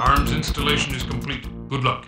Arms installation is complete. Good luck.